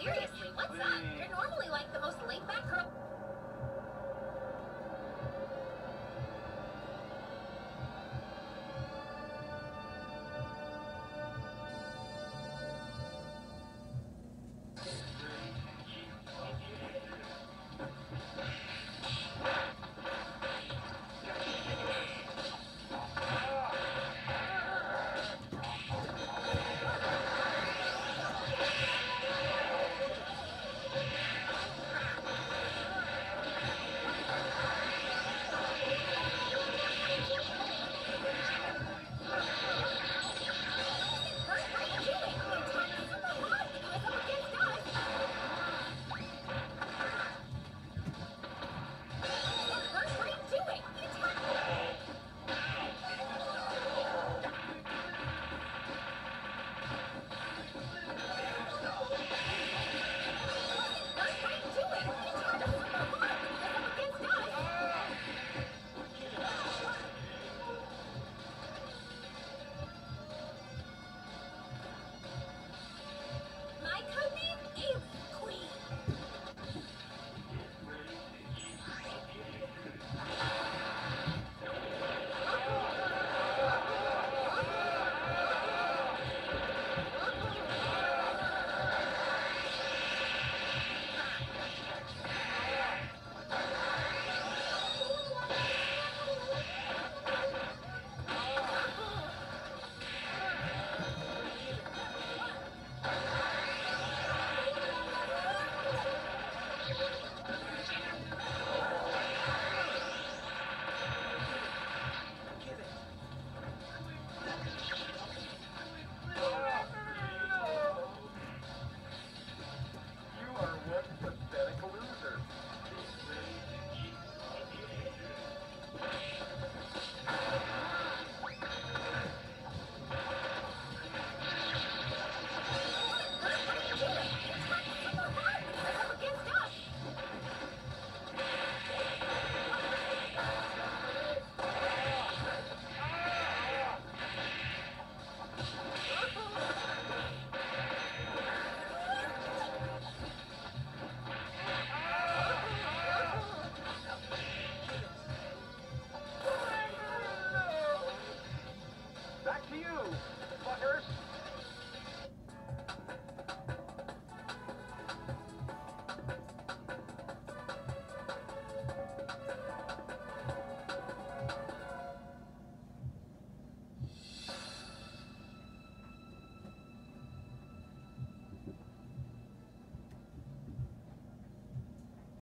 Seriously, what's up?